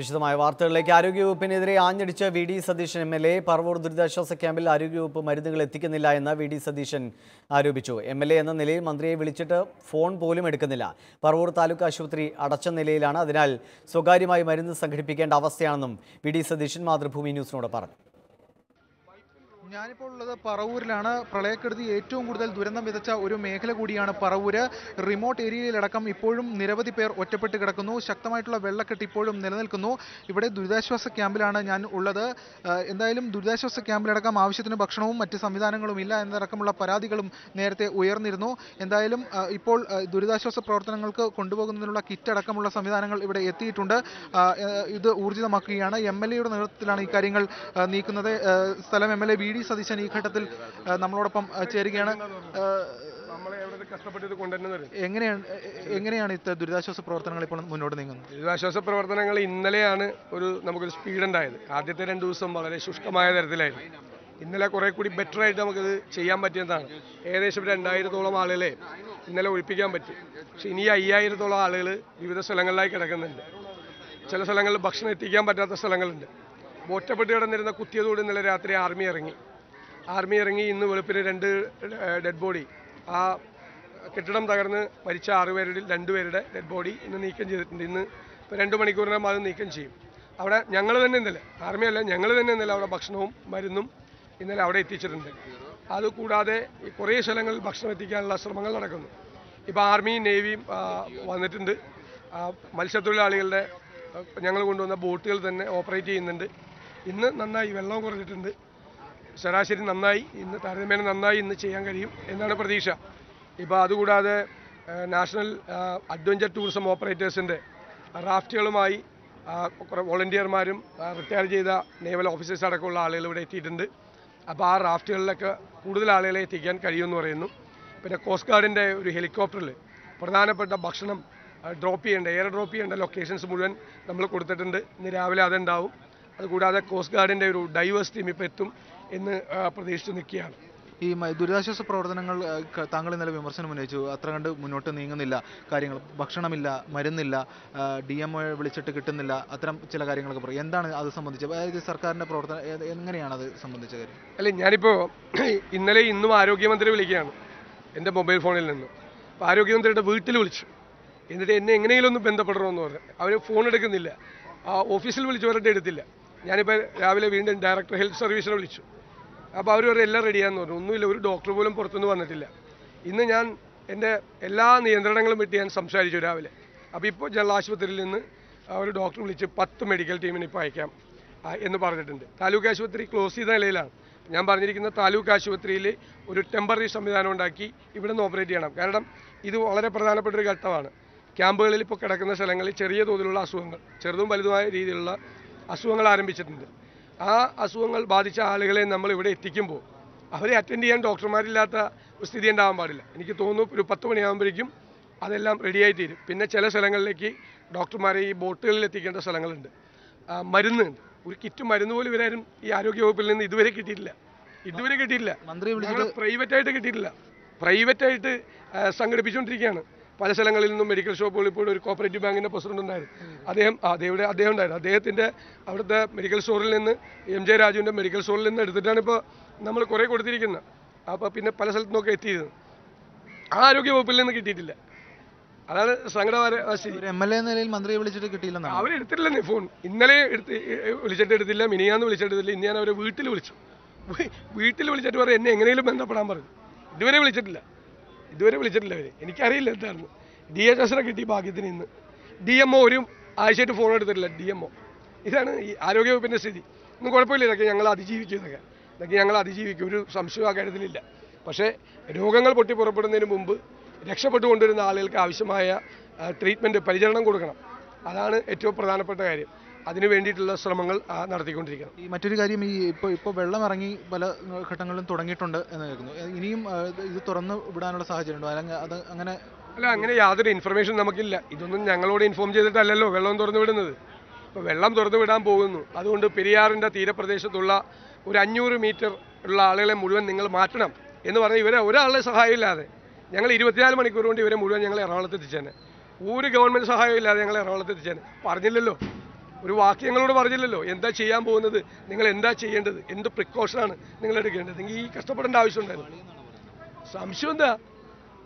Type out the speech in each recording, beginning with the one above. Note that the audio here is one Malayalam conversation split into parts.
വിശദമായ വാർത്തകളിലേക്ക്. ആരോഗ്യവകുപ്പിനെതിരെ ആഞ്ഞടിച്ച V D Satheesan M L A Paravur ദുരിതാശ്വാസ ക്യാമ്പിൽ ആരോഗ്യവകുപ്പ് മരുന്നുകൾ എത്തിക്കുന്നില്ല എന്ന് വി ഡി സതീശൻ ആരോപിച്ചു. എം എൽ എ എന്ന നിലയിൽ മന്ത്രിയെ വിളിച്ചിട്ട് ഫോൺ പോലും എടുക്കുന്നില്ല. പറവൂർ താലൂക്ക് ആശുപത്രി അടച്ച നിലയിലാണ്. അതിനാൽ സ്വകാര്യമായി മരുന്ന് സംഘടിപ്പിക്കേണ്ട അവസ്ഥയാണെന്നും വി ഡി സതീശൻ മാതൃഭൂമി ന്യൂസിനോട് പറഞ്ഞു. ഞാനിപ്പോൾ ഉള്ളത് പറവൂരിലാണ്. പ്രളയക്കെടുതി ഏറ്റവും കൂടുതൽ ദുരന്തം വിതച്ച ഒരു മേഖല കൂടിയാണ് പറവൂര്. റിമോട്ട് ഏരിയയിലടക്കം ഇപ്പോഴും നിരവധി പേർ ഒറ്റപ്പെട്ട് കിടക്കുന്നു. ശക്തമായിട്ടുള്ള വെള്ളക്കെട്ട് ഇപ്പോഴും നിലനിൽക്കുന്നു. ഇവിടെ ദുരിതാശ്വാസ ക്യാമ്പിലാണ് ഞാൻ ഉള്ളത്. എന്തായാലും ദുരിതാശ്വാസ ക്യാമ്പിലടക്കം ആവശ്യത്തിന് ഭക്ഷണവും മറ്റ് സംവിധാനങ്ങളും ഇല്ല എന്നതടക്കമുള്ള പരാതികളും നേരത്തെ ഉയർന്നിരുന്നു. എന്തായാലും ഇപ്പോൾ ദുരിതാശ്വാസ പ്രവർത്തനങ്ങൾക്ക് കൊണ്ടുപോകുന്നതിനുള്ള കിറ്റ് അടക്കമുള്ള സംവിധാനങ്ങൾ ഇവിടെ എത്തിയിട്ടുണ്ട്. ഇത് ഊർജിതമാക്കുകയാണ്. എം എൽ എയുടെ നേതൃത്വത്തിലാണ് ഇക്കാര്യങ്ങൾ നീക്കുന്നത്. സ്ഥലം M L A V D Satheesan ഈ ഘട്ടത്തിൽ നമ്മളോടൊപ്പം ചേരുകയാണ്. എങ്ങനെയാണ് എങ്ങനെയാണ് ഇത്ത ദുരിതാശ്വാസ പ്രവർത്തനങ്ങൾ ഇപ്പോൾ മുന്നോട്ട് നീങ്ങുന്നത്? ദുരിതാശ്വാസ പ്രവർത്തനങ്ങൾ ഇന്നലെയാണ് ഒരു നമുക്കൊരു സ്പീഡ് ഉണ്ടായത്. ആദ്യത്തെ രണ്ട് ദിവസം വളരെ ശുഷ്കമായ തരത്തിലായിരുന്നു. ഇന്നലെ കുറെ കൂടി ബെറ്റർ ആയിട്ട് നമുക്കിത് ചെയ്യാൻ പറ്റിയതാണ്. ഏകദേശം രണ്ടായിരത്തോളം ആളുകളെ ഇന്നലെ ഒഴിപ്പിക്കാൻ പറ്റി. പക്ഷെ ഇനി അയ്യായിരത്തോളം ആളുകൾ വിവിധ സ്ഥലങ്ങളിലായി കിടക്കുന്നുണ്ട്. ചില സ്ഥലങ്ങളിൽ ഭക്ഷണം എത്തിക്കാൻ പറ്റാത്ത സ്ഥലങ്ങളുണ്ട്. ഒറ്റപ്പെട്ട് കിടന്നിരുന്ന കുത്തിയതോട് ഇന്നലെ രാത്രി ആർമി ഇറങ്ങി. ആർമി ഇറങ്ങി ഇന്ന് വെളുപ്പിന് രണ്ട് ഡെഡ് ബോഡി ആ കെട്ടിടം തകർന്ന് മരിച്ച ആറുപേരുടെ രണ്ടുപേരുടെ ഡെഡ് ബോഡി ഇന്ന് നീക്കം ചെയ്തിട്ടുണ്ട്. ഇന്ന് ഇപ്പോൾ രണ്ട് മണിക്കൂറിനകം അത് നീക്കം ചെയ്യും. അവിടെ ഞങ്ങൾ തന്നെ ഇന്നലെ ആർമി അല്ല ഞങ്ങൾ തന്നെ ഇന്നലെ അവിടെ ഭക്ഷണവും മരുന്നും ഇന്നലെ അവിടെ എത്തിച്ചിട്ടുണ്ട്. അതുകൂടാതെ കുറേ സ്ഥലങ്ങളിൽ ഭക്ഷണം എത്തിക്കാനുള്ള ശ്രമങ്ങൾ നടക്കുന്നു. ഇപ്പോൾ ആർമിയും നേവിയും വന്നിട്ടുണ്ട്. മത്സ്യത്തൊഴിലാളികളുടെ ഞങ്ങൾ കൊണ്ടുവന്ന ബോട്ടുകൾ തന്നെ ഓപ്പറേറ്റ് ചെയ്യുന്നുണ്ട്. ഇന്ന് നന്നായി വെള്ളം കുറഞ്ഞിട്ടുണ്ട്. ശരാശരി നന്നായി ഇന്ന് താരതമ്യേന നന്നായി ഇന്ന് ചെയ്യാൻ കഴിയും എന്നാണ് പ്രതീക്ഷ. ഇപ്പോൾ അതുകൂടാതെ നാഷണൽ അഡ്വഞ്ചർ ടൂറിസം ഓപ്പറേറ്റേഴ്സിന്റെ റാഫ്റ്റുകളുമായി കുറേ വോളണ്ടിയർമാരും റിട്ടയർ ചെയ്ത നേവൽ ഓഫീസേഴ്സ് അടക്കമുള്ള ആളുകൾ ഇവിടെ എത്തിയിട്ടുണ്ട്. അപ്പോൾ ആ റാഫ്റ്റുകളിലൊക്കെ കൂടുതൽ ആളുകളെ എത്തിക്കാൻ കഴിയുമെന്ന് പറയുന്നു. പിന്നെ കോസ്റ്റ് ഗാർഡിന്റെ ഒരു ഹെലികോപ്റ്ററിൽ പ്രധാനപ്പെട്ട ഭക്ഷണം ഡ്രോപ്പ് ചെയ്യേണ്ട എയർ ഡ്രോപ്പ് ചെയ്യേണ്ട ലൊക്കേഷൻസ് മുഴുവൻ നമ്മൾ കൊടുത്തിട്ടുണ്ട്. ഇന്ന് രാവിലെ അതുണ്ടാവും. അതുകൂടാതെ കോസ്റ്റ് ഗാർഡിന്റെ ഒരു ഡൈവേഴ്സ് ടീം ഇപ്പോൾ എത്തും. എന്ന് പ്രതീക്ഷിച്ചു നിൽക്കുകയാണ്. ഈ ദുരിതാശ്വാസ പ്രവർത്തനങ്ങൾ താങ്കൾ ഇന്നലെ വിമർശനം ഉന്നയിച്ചു. അത്ര കണ്ട് മുന്നോട്ട് നീങ്ങുന്നില്ല. കാര്യങ്ങൾ ഭക്ഷണമില്ല മരുന്നില്ല ഡി എം ഒ വിളിച്ചിട്ട് കിട്ടുന്നില്ല. അത്തരം ചില കാര്യങ്ങളൊക്കെ പറയും. എന്താണ് അത് സംബന്ധിച്ച്? അതായത് സർക്കാരിന്റെ പ്രവർത്തനം എങ്ങനെയാണ് അത് സംബന്ധിച്ച കാര്യം? അല്ല ഞാനിപ്പോൾ ഇന്നലെ ഇന്നും ആരോഗ്യമന്ത്രി വിളിക്കുകയാണ് എന്റെ മൊബൈൽ ഫോണിൽ നിന്ന്. അപ്പോൾ ആരോഗ്യമന്ത്രിയുടെ വീട്ടിൽ വിളിച്ചു. എന്നിട്ട് എന്നെ എങ്ങനെയെങ്കിലും ഒന്ന് ബന്ധപ്പെടണമെന്ന് പറഞ്ഞു. അവർ ഫോൺ എടുക്കുന്നില്ല. ഓഫീസിൽ വിളിച്ചു പറഞ്ഞിട്ട് എടുത്തില്ല. ഞാനിപ്പോൾ രാവിലെ വീണ്ടും ഡയറക്ടർ ഹെൽത്ത് സർവീസിനെ വിളിച്ചു. അപ്പോൾ അവർ പറയും എല്ലാം റെഡിയാന്ന് പറഞ്ഞു. ഒന്നുമില്ല ഒരു ഡോക്ടർ പോലും പുറത്തുനിന്ന് വന്നിട്ടില്ല. ഇന്ന് ഞാൻ എന്റെ എല്ലാ നിയന്ത്രണങ്ങളും വിട്ട് ഞാൻ സംസാരിച്ചു രാവിലെ. അപ്പോൾ ഇപ്പോൾ ജനറൽ ആശുപത്രിയിൽ നിന്ന് ഒരു ഡോക്ടർ വിളിച്ച് പത്ത് മെഡിക്കൽ ടീമിന് ഇപ്പോൾ അയക്കാം എന്ന് പറഞ്ഞിട്ടുണ്ട്. താലൂക്ക് ആശുപത്രി ക്ലോസ് ചെയ്ത നിലയിലാണ്. ഞാൻ പറഞ്ഞിരിക്കുന്ന താലൂക്ക് ആശുപത്രിയിൽ ഒരു ടെമ്പററി സംവിധാനം ഉണ്ടാക്കി ഇവിടെ നിന്ന് ഓപ്പറേറ്റ് ചെയ്യണം. കാരണം ഇത് വളരെ പ്രധാനപ്പെട്ട ഒരു ഘട്ടമാണ്. ക്യാമ്പുകളിൽ ഇപ്പോൾ കിടക്കുന്ന സ്ഥലങ്ങളിൽ ചെറിയ തോതിലുള്ള അസുഖങ്ങൾ ചെറുതും വലുതുമായ രീതിയിലുള്ള അസുഖങ്ങൾ ആരംഭിച്ചിട്ടുണ്ട്. ആ അസുഖങ്ങൾ ബാധിച്ച ആളുകളെ നമ്മൾ ഇവിടെ എത്തിക്കുമ്പോൾ അവരെ അറ്റൻഡ് ചെയ്യാൻ ഡോക്ടർമാരില്ലാത്ത സ്ഥിതി ഉണ്ടാകാൻ പാടില്ല. എനിക്ക് തോന്നുന്നു ഒരു പത്ത് മണിയാകുമ്പോഴേക്കും അതെല്ലാം റെഡിയായി തീരും. പിന്നെ ചില സ്ഥലങ്ങളിലേക്ക് ഡോക്ടർമാരെ ഈ ബോട്ടുകളിൽ എത്തിക്കേണ്ട സ്ഥലങ്ങളുണ്ട്. മരുന്ന് മരുന്നുണ്ട് ഒരു കിറ്റ് മരുന്ന് പോലും ഇവരാരും ഈ ആരോഗ്യ വകുപ്പിൽ നിന്ന് ഇതുവരെ കിട്ടിയിട്ടില്ല. ഇതുവരെ കിട്ടിയിട്ടില്ല. പ്രൈവറ്റായിട്ട് കിട്ടിയിട്ടില്ല. പ്രൈവറ്റായിട്ട് സംഘടിപ്പിച്ചുകൊണ്ടിരിക്കുകയാണ്. പല സ്ഥലങ്ങളിൽ നിന്നും മെഡിക്കൽ ഷോപ്പുകളിൽ പോയി ഒരു കോപ്പറേറ്റീവ് ബാങ്കിന്റെ പ്രസിഡന്റ് ഉണ്ടായിരുന്നു. അദ്ദേഹം ആ, അദ്ദേഹയുടെ അദ്ദേഹം ഉണ്ടായിരുന്നു. അദ്ദേഹത്തിന്റെ അവിടുത്തെ മെഡിക്കൽ സ്റ്റോറിൽ നിന്ന് എം ജെ രാജുവിന്റെ മെഡിക്കൽ സ്റ്റോറിൽ നിന്ന് എടുത്തിട്ടാണ് ഇപ്പോൾ നമ്മൾ കുറേ കൊടുത്തിരിക്കുന്നത്. അപ്പോൾ പിന്നെ പല സ്ഥലത്തു നിന്നൊക്കെ എത്തിയിരുന്നു ആരോഗ്യ വകുപ്പിൽ നിന്ന് കിട്ടിയിട്ടില്ല. അതാണ് ഒരു എം എൽ എ നിലയിൽ മന്ത്രിയെ വിളിച്ചിട്ട് കിട്ടിയില്ലെന്നാണ്? അവരെടുത്തിട്ടില്ലെന്നേ ഫോൺ ഇന്നലെ എടുത്ത് വിളിച്ചിട്ട് എടുത്തില്ല. മിനിയാന്ന് വിളിച്ചെടുത്തില്ല ഇന്ന് ഞാൻ അവരെ വീട്ടിൽ വിളിച്ചു. വീട്ടിൽ വിളിച്ചിട്ട് പറയും എന്നെ എങ്ങനെയും ബന്ധപ്പെടാൻ പറഞ്ഞു. ഇതുവരെ വിളിച്ചിട്ടില്ല. ഇതുവരെ വിളിച്ചിട്ടില്ല അവർ എനിക്കറിയില്ല എന്തായിരുന്നു ഡി എച്ച് എസിനെ കിട്ടി ഭാഗ്യത്തിന് ഇന്ന്. ഡി എം ഒ ഒരു ആഴ്ചയായിട്ട് ഫോൺ എടുത്തിട്ടില്ല. ഡി എം ഒ ഇതാണ് ഈ ആരോഗ്യവകുപ്പിന്റെ സ്ഥിതി. ഒന്നും കുഴപ്പമില്ല. ഇതൊക്കെ ഞങ്ങൾ അതിജീവിക്കും ഇതൊക്കെ. ഇതൊക്കെ ഞങ്ങൾ അതിജീവിക്കും. ഒരു സംശയം ആ കാര്യത്തിലില്ല. പക്ഷേ രോഗങ്ങൾ പൊട്ടി പുറപ്പെടുന്നതിന് മുമ്പ് രക്ഷപ്പെട്ടു കൊണ്ടുവരുന്ന ആളുകൾക്ക് ആവശ്യമായ ട്രീറ്റ്മെന്റ് പരിചരണം കൊടുക്കണം. അതാണ് ഏറ്റവും പ്രധാനപ്പെട്ട കാര്യം. അതിനു വേണ്ടിയിട്ടുള്ള ശ്രമങ്ങൾ നടത്തിക്കൊണ്ടിരിക്കുന്നത് നടത്തിക്കൊണ്ടിരിക്കണം ഈ മറ്റൊരു കാര്യം ഈ ഇപ്പോൾ ഇപ്പോൾ വെള്ളം ഇറങ്ങി പല ഘട്ടങ്ങളിലും തുടങ്ങിയിട്ടുണ്ട് എന്ന് കേൾക്കുന്നു. ഇനിയും ഇത് തുറന്നു വിടാനുള്ള സാഹചര്യം ഉണ്ടോ അല്ലെങ്കിൽ അത് അങ്ങനെ അല്ല അങ്ങനെ യാതൊരു ഇൻഫർമേഷൻ നമുക്കില്ല. ഇതൊന്നും ഞങ്ങളോട് ഇൻഫോം ചെയ്തിട്ടല്ലല്ലോ വെള്ളം തുറന്നു വിടുന്നത്. ഇപ്പോൾ വെള്ളം തുറന്നു വിടാൻ പോകുന്നു. അതുകൊണ്ട് പെരിയാറിന്റെ തീരപ്രദേശത്തുള്ള ഒരു അഞ്ഞൂറ് മീറ്റർ ഉള്ള ആളുകളെ മുഴുവൻ നിങ്ങൾ മാറ്റണം എന്ന് പറഞ്ഞാൽ ഇവരെ ഒരാളുടെ സഹായമില്ലാതെ ഞങ്ങൾ ഇരുപത്തിനാല് മണിക്കൂർ കൊണ്ട് ഇവരെ മുഴുവൻ ഞങ്ങൾ എറണാകുളത്ത് എത്തിച്ചേനെ. ഒരു ഗവൺമെന്റ് സഹായം ഇല്ലാതെ ഞങ്ങൾ എറണാകുളത്ത് എത്തിച്ചേനെ. പറഞ്ഞില്ലല്ലോ. ഒരു വാക്യങ്ങളോട് പറഞ്ഞില്ലല്ലോ എന്താ ചെയ്യാൻ പോകുന്നത് നിങ്ങൾ എന്താ ചെയ്യേണ്ടത് എന്ത് പ്രിക്കോഷനാണ് നിങ്ങൾ എടുക്കേണ്ടത് നിങ്ങൾ ഈ കഷ്ടപ്പെടേണ്ട ആവശ്യമുണ്ടായിരുന്നു സംശയം എന്താ?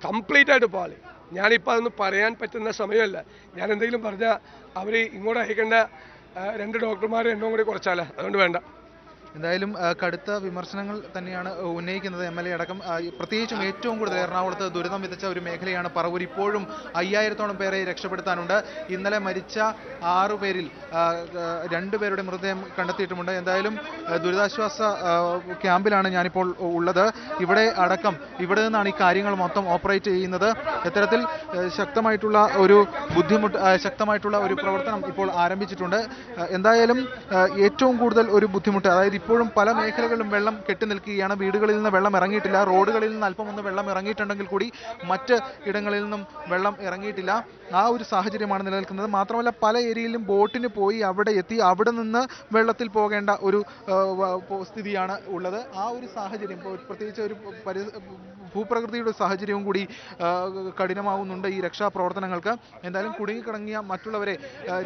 കംപ്ലീറ്റ് ആയിട്ട് പാളി ഞാനിപ്പോൾ അതൊന്നും പറയാൻ പറ്റുന്ന സമയമല്ല. ഞാൻ എന്തെങ്കിലും പറഞ്ഞാൽ അവർ ഇങ്ങോട്ട് അയക്കേണ്ട രണ്ട് ഡോക്ടർമാരെ എണ്ണവും കൂടി കുറച്ചാലേ അതുകൊണ്ട് വേണ്ട. എന്തായാലും കടുത്ത വിമർശനങ്ങൾ തന്നെയാണ് ഉന്നയിക്കുന്നത് എം എൽ എ അടക്കം. പ്രത്യേകിച്ചും ഏറ്റവും കൂടുതൽ എറണാകുളത്ത് ദുരിതം വിതച്ച ഒരു മേഖലയാണ് പറവൂർ. ഇപ്പോഴും അയ്യായിരത്തോളം പേരെ രക്ഷപ്പെടുത്താനുണ്ട്. ഇന്നലെ മരിച്ച ആറു പേരിൽ രണ്ടു പേരുടെ രണ്ടുപേരുടെ മൃതദേഹം കണ്ടെത്തിയിട്ടുമുണ്ട്. എന്തായാലും ദുരിതാശ്വാസ ക്യാമ്പിലാണ് ഞാനിപ്പോൾ ഉള്ളത്. ഇവിടെ അടക്കം ഇവിടെ നിന്നാണ് ഈ കാര്യങ്ങൾ മൊത്തം ഓപ്പറേറ്റ് ചെയ്യുന്നത്. ഇത്തരത്തിൽ ശക്തമായിട്ടുള്ള ഒരു ബുദ്ധിമുട്ട് ശക്തമായിട്ടുള്ള ഒരു പ്രവർത്തനം ഇപ്പോൾ ആരംഭിച്ചിട്ടുണ്ട്. എന്തായാലും ഏറ്റവും കൂടുതൽ ഒരു ബുദ്ധിമുട്ട് അതായത് ഇപ്പോഴും പല മേഖലകളിലും വെള്ളം കെട്ടി നിൽക്കുകയാണ്. വീടുകളിൽ നിന്ന് വെള്ളം ഇറങ്ങിയിട്ടില്ല. റോഡുകളിൽ നിന്ന് അല്പം ഒന്ന് വെള്ളം ഇറങ്ങിയിട്ടുണ്ടെങ്കിൽ കൂടി മറ്റ് ഇടങ്ങളിൽ നിന്നും വെള്ളം ഇറങ്ങിയിട്ടില്ല. ആ ഒരു സാഹചര്യമാണ് നിലനിൽക്കുന്നത്. മാത്രമല്ല പല ഏരിയയിലും ബോട്ടിന് പോയി അവിടെ എത്തി അവിടെ നിന്ന് വെള്ളത്തിൽ പോകേണ്ട ഒരു സ്ഥിതിയാണ് ഉള്ളത്. ആ ഒരു സാഹചര്യം പ്രത്യേകിച്ച് ഒരു പരി ഭൂപ്രകൃതിയുടെ സാഹചര്യവും കൂടി കഠിനമാവുന്നുണ്ട് ഈ രക്ഷാപ്രവർത്തനങ്ങൾക്ക്. എന്തായാലും കുടുങ്ങിക്കിടങ്ങിയ മറ്റുള്ളവരെ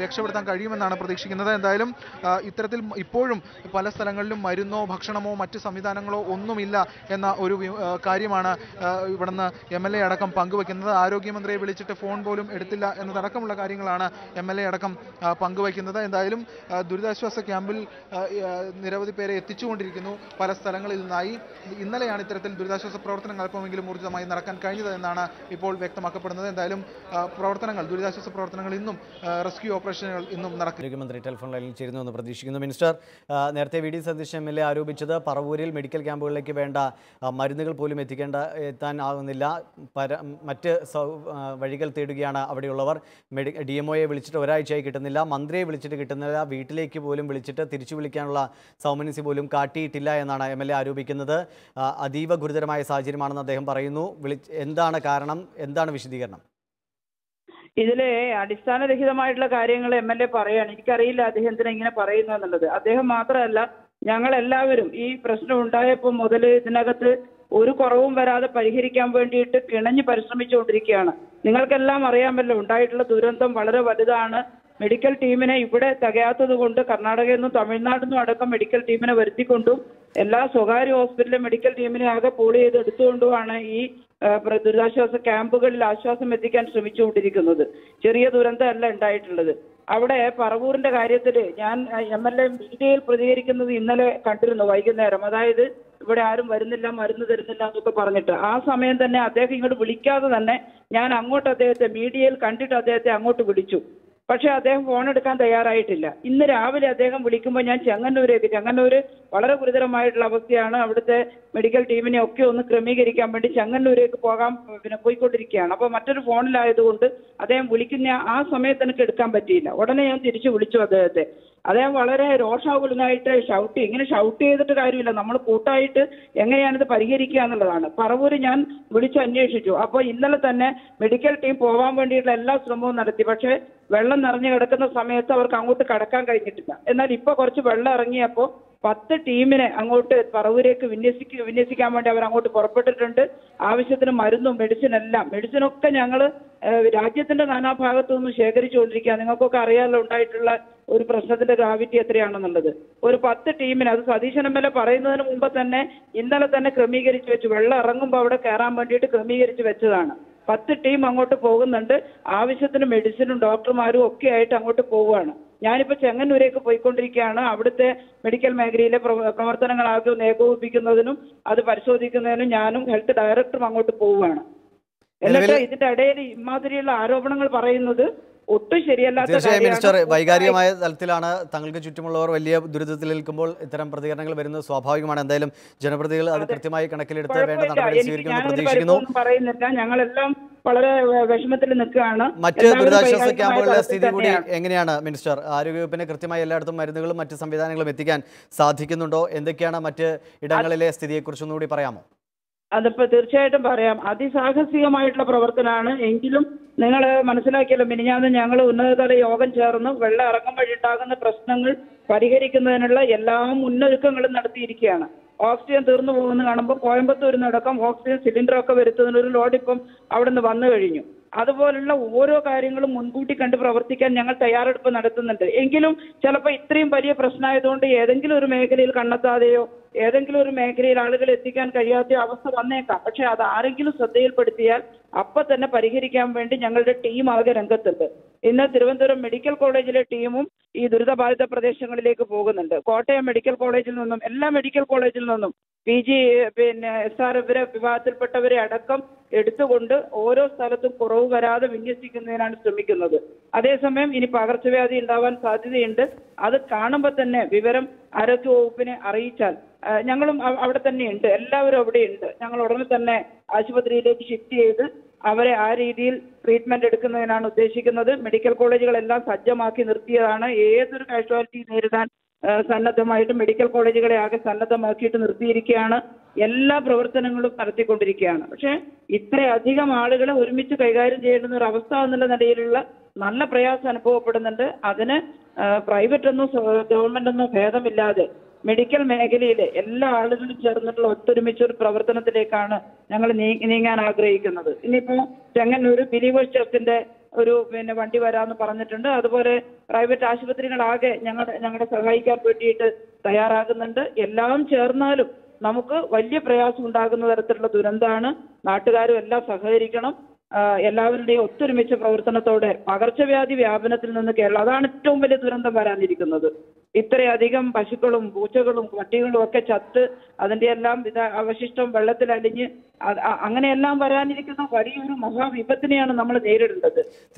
രക്ഷപ്പെടുത്താൻ കഴിയുമെന്നാണ് പ്രതീക്ഷിക്കുന്നത്. എന്തായാലും ഇത്തരത്തിൽ ഇപ്പോഴും പല സ്ഥലങ്ങളിലും മരുന്നോ ഭക്ഷണമോ മറ്റ് സംവിധാനങ്ങളോ ഒന്നുമില്ല എന്ന ഒരു കാര്യമാണ് ഇവിടുന്ന് എം എൽ എ അടക്കം പങ്കുവയ്ക്കുന്നത്. ആരോഗ്യമന്ത്രിയെ വിളിച്ചിട്ട് ഫോൺ പോലും എടുത്തില്ല എന്നതടക്കമുള്ള കാര്യങ്ങളാണ് എം എൽ എ അടക്കം പങ്കുവയ്ക്കുന്നത്. എന്തായാലും ദുരിതാശ്വാസ ക്യാമ്പിൽ നിരവധി പേരെ എത്തിച്ചുകൊണ്ടിരിക്കുന്നു പല സ്ഥലങ്ങളിൽ നിന്നായി. ഇന്നലെയാണ് ഇത്തരത്തിൽ ദുരിതാശ്വാസ പ്രവർത്തനങ്ങൾ അല്പമെങ്കിലും ഊർജിതമായി നടക്കാൻ കഴിഞ്ഞത് എന്നാണ് ഇപ്പോൾ വ്യക്തമാക്കപ്പെടുന്നത്. എന്തായാലും പ്രവർത്തനങ്ങൾ ദുരിതാശ്വാസ പ്രവർത്തനങ്ങൾ ഇന്നും റെസ്ക്യൂ ഓപ്പറേഷനുകൾ ഇന്നും നടക്കും. മുഖ്യമന്ത്രി ടെലിഫോൺ ലൈനിൽ ചേരുന്നുവെന്ന് പ്രതീക്ഷിക്കുന്നു. മിനിസ്റ്റർ നേരത്തെ V D Satheesan M L A ആരോപിച്ചത് പറവൂരിൽ മെഡിക്കൽ ക്യാമ്പുകളിലേക്ക് വേണ്ട മരുന്നുകൾ പോലും എത്തിക്കേണ്ട എത്താൻ ആകുന്നില്ല. പര മറ്റ് വഴികൾ തേടുകയാണ് അവിടെയുള്ളവർ. മെഡി ഡി എം ഒയെ വിളിച്ചിട്ട് ഒരാഴ്ചയായി കിട്ടുന്നില്ല. മന്ത്രിയെ വിളിച്ചിട്ട് കിട്ടുന്നില്ല. വീട്ടിലേക്ക് പോലും വിളിച്ചിട്ട് തിരിച്ചു വിളിക്കാനുള്ള സൗമനസി പോലും കാട്ടിയിട്ടില്ല എന്നാണ് എം ആരോപിക്കുന്നത്. അതീവ ഗുരുതരമായ സാഹചര്യമാണെന്ന് അദ്ദേഹം പറയുന്നു. എന്താണ് കാരണം? എന്താണ് വിശദീകരണം? ഇതിലെ അടിസ്ഥാനരഹിതമായിട്ടുള്ള കാര്യങ്ങൾ എം എൽ എ പറയാണ് എനിക്കറിയില്ല അദ്ദേഹം എന്തിനാ ഇങ്ങനെ പറയുന്നു എന്നുള്ളത്. അദ്ദേഹം മാത്രമല്ല ഞങ്ങൾ എല്ലാവരും ഈ പ്രശ്നം ഉണ്ടായപ്പോൾ മുതൽ ഇതിനകത്ത് ഒരു കുറവും വരാതെ പരിഹരിക്കാൻ വേണ്ടിയിട്ട് കിണഞ്ഞ് പരിശ്രമിച്ചുകൊണ്ടിരിക്കുകയാണ്. നിങ്ങൾക്കെല്ലാം അറിയാമല്ലോ ഉണ്ടായിട്ടുള്ള ദുരന്തം വളരെ വലുതാണ്. മെഡിക്കൽ ടീമിനെ ഇവിടെ തികയാത്തത് കൊണ്ട് കർണാടകയിൽ നിന്നും തമിഴ്നാട്ടിൽ നിന്നും അടക്കം മെഡിക്കൽ ടീമിനെ വരുത്തിക്കൊണ്ടും എല്ലാ സ്വകാര്യ ഹോസ്പിറ്റലിലെ മെഡിക്കൽ ടീമിനെ ആകെ പൂൾ ചെയ്ത് എടുത്തുകൊണ്ടുമാണ് ഈ ദുരിതാശ്വാസ ക്യാമ്പുകളിൽ ആശ്വാസം എത്തിക്കാൻ ശ്രമിച്ചുകൊണ്ടിരിക്കുന്നത്. ചെറിയ ദുരന്തമല്ല ഉണ്ടായിട്ടുള്ളത്. അവിടെ പറവൂരിന്റെ കാര്യത്തിൽ ഞാൻ എം എൽ എ മീഡിയയിൽ പ്രതികരിക്കുന്നത് ഇന്നലെ കണ്ടിരുന്നു വൈകുന്നേരം. അതായത് ഇവിടെ ആരും വരുന്നില്ല മരുന്ന് തരുന്നില്ല എന്നൊക്കെ പറഞ്ഞിട്ട്. ആ സമയം തന്നെ അദ്ദേഹം ഇങ്ങോട്ട് വിളിക്കാതെ തന്നെ ഞാൻ അങ്ങോട്ട് അദ്ദേഹത്തെ മീഡിയയിൽ കണ്ടിട്ട് അദ്ദേഹത്തെ അങ്ങോട്ട് വിളിച്ചു. പക്ഷേ അദ്ദേഹം ഫോൺ എടുക്കാൻ തയ്യാറായിട്ടില്ല. ഇന്ന് രാവിലെ അദ്ദേഹം വിളിക്കുമ്പോൾ ഞാൻ ചെങ്ങന്നൂരേക്ക് ചെങ്ങന്നൂർ വളരെ ഗുരുതരമായിട്ടുള്ള അവസ്ഥയാണ്. അവിടുത്തെ മെഡിക്കൽ ടീമിനെ ഒക്കെ ഒന്ന് ക്രമീകരിക്കാൻ വേണ്ടി ചെങ്ങന്നൂരേക്ക് പോകാൻ പിന്നെ പോയിക്കൊണ്ടിരിക്കുകയാണ്. അപ്പോൾ മറ്റൊരു ഫോണിലായതുകൊണ്ട് അദ്ദേഹം വിളിക്കുന്ന ആ സമയത്ത് എനിക്ക് എടുക്കാൻ പറ്റിയില്ല. ഉടനെ ഞാൻ തിരിച്ചു വിളിച്ചു അദ്ദേഹത്തെ. അദ്ദേഹം വളരെ രോഷാകുലനായിട്ട് ഷൗട്ട് ഇങ്ങനെ ഷൗട്ട് ചെയ്തിട്ട് കാര്യമില്ല. നമ്മൾ കൂട്ടായിട്ട് എങ്ങനെയാണിത് പരിഹരിക്കുക എന്നുള്ളതാണ്. പറവൂര് ഞാൻ വിളിച്ച് അന്വേഷിച്ചു. അപ്പോൾ ഇന്നലെ തന്നെ മെഡിക്കൽ ടീം പോകാൻ വേണ്ടിയിട്ടുള്ള എല്ലാ ശ്രമവും നടത്തി. പക്ഷേ വെള്ളം നിറഞ്ഞു കിടക്കുന്ന സമയത്ത് അവർക്ക് അങ്ങോട്ട് കടക്കാൻ കഴിഞ്ഞിട്ടില്ല. എന്നാൽ ഇപ്പോൾ കുറച്ച് വെള്ളം ഇറങ്ങിയപ്പോൾ പത്ത് ടീമിനെ അങ്ങോട്ട് പറവൂരേക്ക് വിന്യസിക്ക വിന്യസിക്കാൻ വേണ്ടി അവർ അങ്ങോട്ട് പുറപ്പെട്ടിട്ടുണ്ട്. ആവശ്യത്തിന് മരുന്നും മെഡിസിൻ എല്ലാം. മെഡിസിനൊക്കെ ഞങ്ങൾ രാജ്യത്തിന്റെ നാനാഭാഗത്തു നിന്നും ശേഖരിച്ചുകൊണ്ടിരിക്കുക നിങ്ങൾക്കൊക്കെ അറിയാമല്ലോ ഉണ്ടായിട്ടുള്ള ഒരു പ്രശ്നത്തിന്റെ ഗ്രാവിറ്റി എത്രയാണെന്നുള്ളത്. ഒരു പത്ത് ടീമിന് അത് സതീശൻ എ പറയുന്നതിന് മുമ്പ് തന്നെ ഇന്നലെ തന്നെ ക്രമീകരിച്ച് വെച്ചു. വെള്ളം ഇറങ്ങുമ്പോൾ അവിടെ കയറാൻ വേണ്ടിയിട്ട് ക്രമീകരിച്ച് വെച്ചതാണ്. പത്ത് ടീം അങ്ങോട്ട് പോകുന്നുണ്ട്. ആവശ്യത്തിന് മെഡിസിനും ഡോക്ടർമാരും ഒക്കെ ആയിട്ട് അങ്ങോട്ട് പോവുകയാണ്. ഞാനിപ്പോൾ ചെങ്ങന്നൂരേക്ക് പോയിക്കൊണ്ടിരിക്കുകയാണ്. അവിടുത്തെ മെഡിക്കൽ മേഖലയിലെ പ്രവർത്തനങ്ങൾ ആദ്യം ഏകോപിപ്പിക്കുന്നതിനും അത് പരിശോധിക്കുന്നതിനും ഞാനും ഹെൽത്ത് ഡയറക്ടറും അങ്ങോട്ട് പോവുകയാണ്. എന്നിട്ട് ഇതിന്റെ ഇടയിൽ ഇമാതിരിയുള്ള ആരോപണങ്ങൾ പറയുന്നത് ഒട്ടും ശരിയല്ലാത്ത മിനിസ്റ്റർ. വൈകാരികമായ തലത്തിലാണ് തങ്ങൾക്ക് ചുറ്റുമുള്ളവർ വലിയ ദുരിതത്തിൽ നിൽക്കുമ്പോൾ ഇത്തരം പ്രതികരണങ്ങൾ വരുന്നത് സ്വാഭാവികമാണ്. എന്തായാലും ജനപ്രതികൾ അത് കൃത്യമായി കണക്കിലെടുത്ത് വേണ്ട. നടപടി സ്വീകരിക്കുമെന്ന് പ്രതീക്ഷിക്കുന്നു. പറയുന്നില്ല. ഞങ്ങളെല്ലാം വളരെ വിഷമത്തിൽ നിൽക്കുകയാണ്. മറ്റ് ദുരിതാശ്വാസ ക്യാമ്പുകളിലെ സ്ഥിതി കൂടി എങ്ങനെയാണ് മിനിസ്റ്റർ? ആരോഗ്യവകുപ്പിന് കൃത്യമായി എല്ലായിടത്തും മരുന്നുകളും മറ്റ് സംവിധാനങ്ങളും എത്തിക്കാൻ സാധിക്കുന്നുണ്ടോ? എന്തൊക്കെയാണ് മറ്റ് ഇടങ്ങളിലെ സ്ഥിതിയെക്കുറിച്ചൊന്നുകൂടി പറയാമോ? അതിപ്പോ തീർച്ചയായിട്ടും പറയാം. അതിസാഹസികമായിട്ടുള്ള പ്രവർത്തനമാണ്. എങ്കിലും നിങ്ങൾ മനസ്സിലാക്കിയല്ലോ മിനിഞ്ഞാന്ന് ഞങ്ങൾ ഉന്നതതല യോഗം ചേർന്ന് വെള്ളം ഇറങ്ങും വഴി ഉണ്ടാകുന്ന പ്രശ്നങ്ങൾ പരിഹരിക്കുന്നതിനുള്ള എല്ലാ മുന്നൊരുക്കങ്ങളും നടത്തിയിരിക്കുകയാണ്. ഓക്സിജൻ തീർന്നു പോകുന്ന കാണുമ്പോൾ കോയമ്പത്തൂരിൽ നിന്നടക്കം ഓക്സിജൻ സിലിണ്ടറൊക്കെ വരുത്തുന്നതിനൊരു ലോഡ് ഇപ്പം അവിടെ നിന്ന് വന്നു കഴിഞ്ഞു. അതുപോലുള്ള ഓരോ കാര്യങ്ങളും മുൻകൂട്ടി കണ്ട് പ്രവർത്തിക്കാൻ ഞങ്ങൾ തയ്യാറെടുപ്പ് നടത്തുന്നുണ്ട്. എങ്കിലും ചിലപ്പോൾ ഇത്രയും വലിയ പ്രശ്നമായതുകൊണ്ട് ഏതെങ്കിലും ഒരു മേഖലയിൽ കണ്ടെത്താതെയോ ഏതെങ്കിലും ഒരു മേഖലയിൽ ആളുകൾ എത്തിക്കാൻ കഴിയാത്ത അവസ്ഥ വന്നേക്കാം. പക്ഷെ അത് ആരെങ്കിലും ശ്രദ്ധയിൽപ്പെടുത്തിയാൽ അപ്പൊ തന്നെ പരിഹരിക്കാൻ വേണ്ടി ഞങ്ങളുടെ ടീം ആകെ രംഗത്തുണ്ട്. ഇന്ന് തിരുവനന്തപുരം മെഡിക്കൽ കോളേജിലെ ടീമും ഈ ദുരിതബാധിത പ്രദേശങ്ങളിലേക്ക് പോകുന്നുണ്ട്. കോട്ടയം മെഡിക്കൽ കോളേജിൽ നിന്നും എല്ലാ മെഡിക്കൽ കോളേജിൽ നിന്നും പി ജി പിന്നെ എസ് ആർ എഫിലെ വിഭാഗത്തിൽപ്പെട്ടവരെ അടക്കം എടുത്തുകൊണ്ട് ഓരോ സ്ഥലത്തും കുറവ് വരാതെ വിന്യസിക്കുന്നതിനാണ് ശ്രമിക്കുന്നത്. അതേസമയം ഇനി പകർച്ചവ്യാധി ഉണ്ടാവാൻ സാധ്യതയുണ്ട്. അത് കാണുമ്പോൾ തന്നെ വിവരം ആരോഗ്യ വകുപ്പിനെ അറിയിച്ചാൽ ഞങ്ങളും അവിടെ തന്നെയുണ്ട്. എല്ലാവരും അവിടെയുണ്ട്. ഞങ്ങൾ ഉടനെ തന്നെ ആശുപത്രിയിലേക്ക് ഷിഫ്റ്റ് ചെയ്ത് അവരെ ആ രീതിയിൽ ട്രീറ്റ്മെന്റ് എടുക്കുന്നതിനാണ് ഉദ്ദേശിക്കുന്നത്. മെഡിക്കൽ കോളേജുകളെല്ലാം സജ്ജമാക്കി നിർത്തിയതാണ്. ഏതൊരു കാഷ്വാലിറ്റി നേരിടാൻ സന്നദ്ധമായിട്ട് മെഡിക്കൽ കോളേജുകളെ ആകെ സന്നദ്ധമാക്കിയിട്ട് നിർത്തിയിരിക്കുകയാണ്. എല്ലാ പ്രവർത്തനങ്ങളും നടത്തിക്കൊണ്ടിരിക്കുകയാണ്. പക്ഷേ ഇത്രയധികം ആളുകളെ ഒരുമിച്ച് കൈകാര്യം ചെയ്യേണ്ടുന്ന ഒരു അവസ്ഥ എന്നുള്ള നിലയിലുള്ള നല്ല പ്രയാസം അനുഭവപ്പെടുന്നുണ്ട്. അതിന് പ്രൈവറ്റ് എന്നോ ഗവൺമെന്റ് എന്നോ ഭേദമില്ലാതെ മെഡിക്കൽ മേഖലയിലെ എല്ലാ ആളുകളും ചേർന്നിട്ടുള്ള ഒത്തൊരുമിച്ച ഒരു പ്രവർത്തനത്തിലേക്കാണ് ഞങ്ങൾ നീങ്ങാൻ ആഗ്രഹിക്കുന്നത്. ഇനിയിപ്പോ ചെങ്ങന്നൂർ ബിലീവേഴ്സ് ചർച്ചിന്റെ ഒരു പിന്നെ വണ്ടി വരാമെന്ന് പറഞ്ഞിട്ടുണ്ട്. അതുപോലെ പ്രൈവറ്റ് ആശുപത്രികളാകെ ഞങ്ങളുടെ ഞങ്ങളെ സഹായിക്കാൻ വേണ്ടിയിട്ട് തയ്യാറാകുന്നുണ്ട്. എല്ലാം ചേർന്നാലും നമുക്ക് വലിയ പ്രയാസം ഉണ്ടാകുന്ന തരത്തിലുള്ള ദുരന്തമാണ് നാട്ടുകാരും എല്ലാം സഹകരിക്കണം. എല്ലാവരുടെയും ഒത്തൊരുമിച്ച പ്രവർത്തനത്തോടെ പകർച്ചവ്യാധി വ്യാപനത്തിൽ നിന്ന് കേരളം അതാണ് ഏറ്റവും വലിയ ദുരന്തം വരാനിരിക്കുന്നത്. ഇത്രയധികം പശുക്കളും പൂച്ചകളും പട്ടികളും ഒക്കെ ചത്ത് അതിന്റെ എല്ലാം ഇത് അവശിഷ്ടം വെള്ളത്തിൽ അലിഞ്ഞ് അങ്ങനെയെല്ലാം വരാനിരിക്കുന്ന വലിയൊരു മഹാവിപത്തിനെയാണ് നമ്മൾ നേരിടേണ്ടത്.